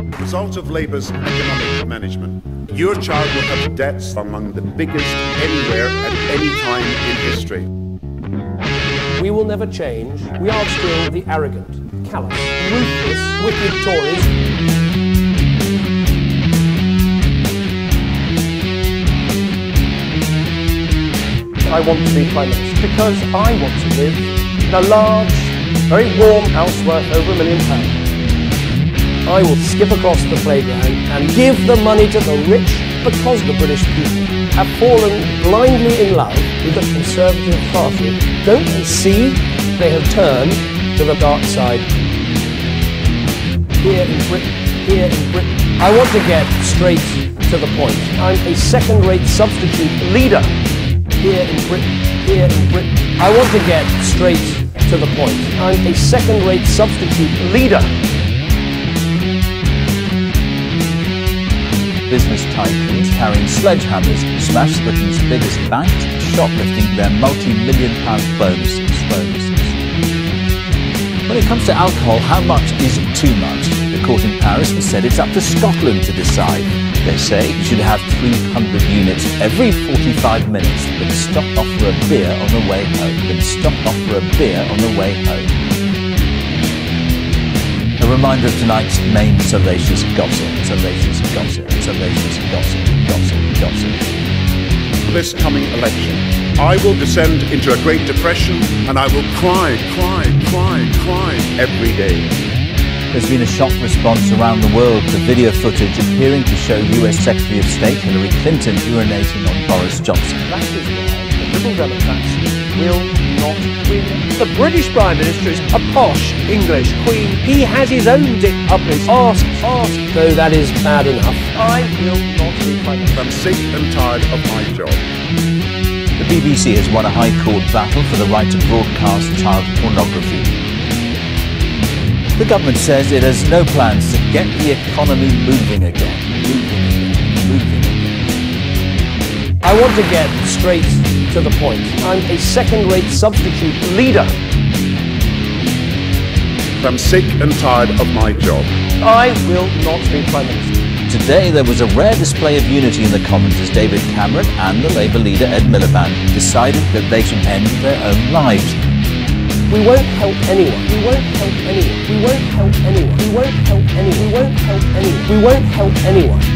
Result of Labour's economic management. Your child will have debts among the biggest anywhere at any time in history. We will never change. We are still the arrogant, callous, ruthless, wicked Tories. I want to be Prime Minister because I want to live in a large, very warm house worth over a million pounds. I will skip across the playground and give the money to the rich because the British people have fallen blindly in love with the Conservative Party. Don't they see they have turned to the dark side? Here in Britain, here in Britain, I want to get straight to the point. I'm a second-rate substitute leader here in Britain, here in Britain. I want to get straight to the point. I'm a second-rate substitute leader. Business tycoons carrying sledgehammers smash Britain's biggest banks, shoplifting their multi-million pound bonuses, bonuses. When it comes to alcohol, how much is too much? The court in Paris has said it's up to Scotland to decide. They say you should have 300 units every 45 minutes, then stop off for a beer on the way home, then stop off for a beer on the way home. A reminder of tonight's main salacious gossip, salacious gossip, salacious gossip, gossip, gossip. This coming election, I will descend into a Great Depression and I will cry, cry, cry, cry every day. There's been a shock response around the world to video footage appearing to show US Secretary of State Hillary Clinton urinating on Boris Johnson. That is why the Liberal Democrats will not win. The British Prime Minister is a posh English Queen. He has his own dick up his arse, arse. Though that is bad enough, I will not be Prime Minister. I'm sick and tired of my job. The BBC has won a High Court battle for the right to broadcast child pornography. The government says it has no plans to get the economy moving again. Moving again. Moving again. I want to get straight to the point. I'm a second-rate substitute leader. I'm sick and tired of my job. I will not be Prime Minister. Today there was a rare display of unity in the Commons as David Cameron and the Labour leader Ed Miliband decided that they should end their own lives. We won't help anyone. We won't help anyone. We won't help anyone. We won't help anyone. We won't help anyone. We won't help anyone.